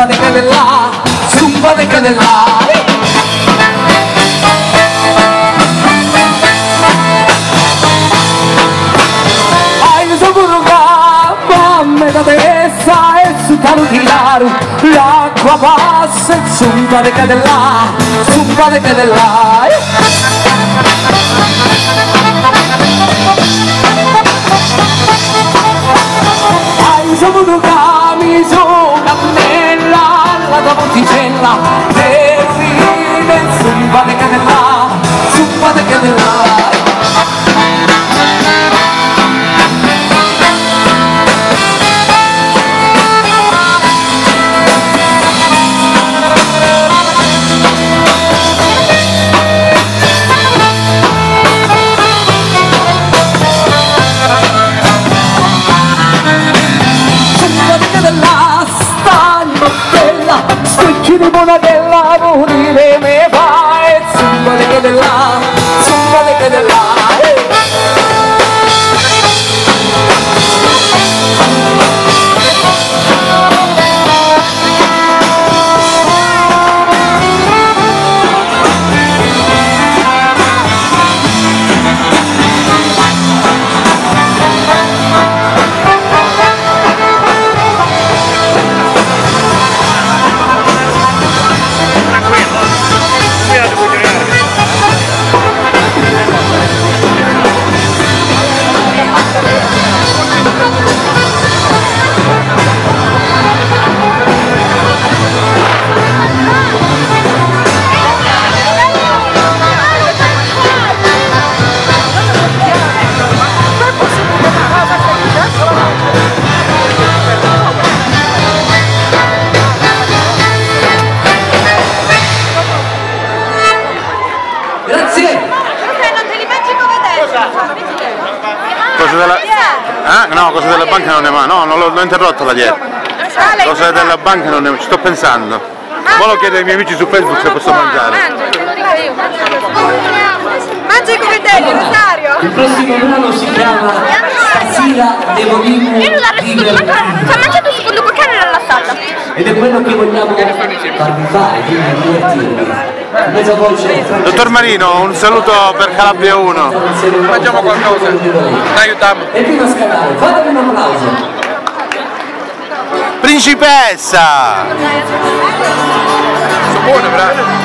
zumba de cadella, zumba de cadella. Hai saputo che mamma da testa e su talo tirare l'acqua passa e zumba de cadella, zumba de cadella. 啦 Time bom dele. Della... Ah, no, cose della banca non ne va, no, non l'ho l'ho interrotto la dieta. Cose della banca non ne ci sto pensando. Volevo chiedere ai miei amici su Facebook se posso mangiare. Mangi come te, Rosario! Il prossimo brano si chiama Stasera devo dirmi Io non ma ha mangiato rilassata. ed è quello che vogliamo farvi fare, quindi divertirvi. In mezza voce Dottor Marino, un saluto per Calabria 1. Facciamo qualcosa, Aiutiamo. E prima scalare, fatemi un applauso. Principessa! Sono buone, bravo.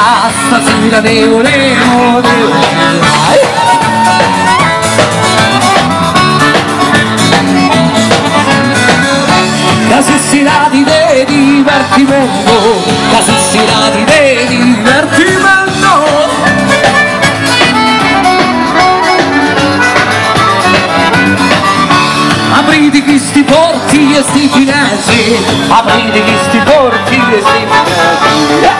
sera, stasera ne devo dell'aria. La sussidati di divertimento, la sussidati divertimento. Apriti chi sti porti e sti finestre, apriti chi sti porti e sti finestre.